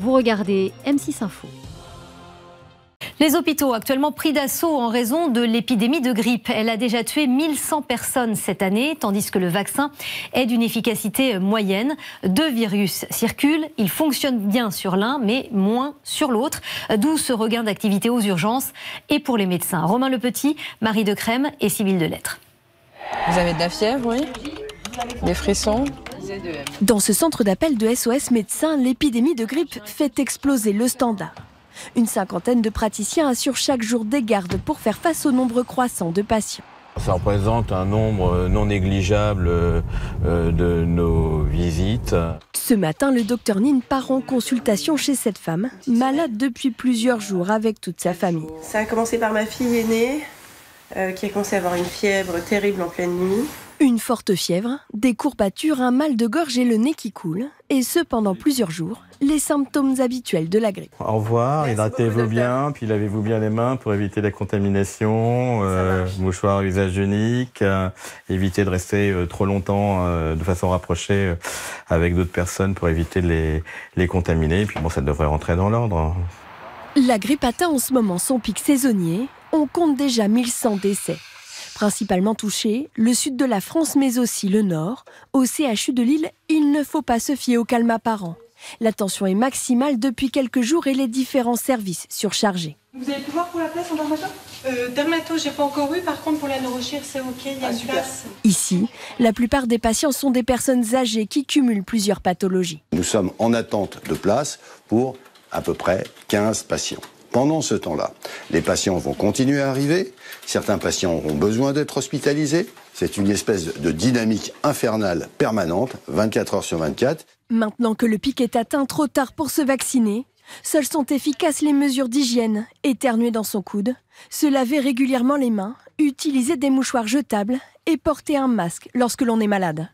vous regardez M6 Info. Les hôpitaux actuellement pris d'assaut en raison de l'épidémie de grippe. Elle a déjà tué 1100 personnes cette année, tandis que le vaccin est d'une efficacité moyenne. Deux virus circulent, ils fonctionnent bien sur l'un, mais moins sur l'autre, d'où ce regain d'activité aux urgences et pour les médecins. Romain Le Petit, Marie de Crème et Sybille de Lettres. Vous avez de la fièvre, oui? Des frissons Dans ce centre d'appel de SOS médecins, l'épidémie de grippe fait exploser le standard. Une cinquantaine de praticiens assurent chaque jour des gardes pour faire face au nombre croissant de patients. Ça représente un nombre non négligeable euh, de nos visites. Ce matin, le docteur Nin part en consultation chez cette femme, malade depuis plusieurs jours avec toute sa famille. Ça a commencé par ma fille aînée, euh, qui a commencé à avoir une fièvre terrible en pleine nuit. Une forte fièvre, des courbatures, un mal de gorge et le nez qui coule, et ce pendant plusieurs jours, les symptômes habituels de la grippe. Au revoir, hydratez-vous bien, puis lavez-vous bien les mains pour éviter la contamination, euh, mouchoir usage unique, euh, éviter de rester euh, trop longtemps euh, de façon rapprochée avec d'autres personnes pour éviter de les, les contaminer, et puis bon, ça devrait rentrer dans l'ordre. La grippe atteint en ce moment son pic saisonnier, on compte déjà 1100 décès. Principalement touché, le sud de la France mais aussi le nord. Au CHU de Lille, il ne faut pas se fier au calme apparent. La tension est maximale depuis quelques jours et les différents services surchargés. Vous avez pu voir pour la place en dermato euh, Dermato, j'ai pas encore eu. Par contre, pour la neurochir, c'est OK, il y a Ah, une super. place. Ici, la plupart des patients sont des personnes âgées qui cumulent plusieurs pathologies. Nous sommes en attente de place pour à peu près 15 patients. Pendant ce temps-là, les patients vont continuer à arriver, certains patients auront besoin d'être hospitalisés. C'est une espèce de dynamique infernale permanente, 24 heures sur 24. Maintenant que le pic est atteint trop tard pour se vacciner, seules sont efficaces les mesures d'hygiène, éternuer dans son coude, se laver régulièrement les mains, utiliser des mouchoirs jetables et porter un masque lorsque l'on est malade.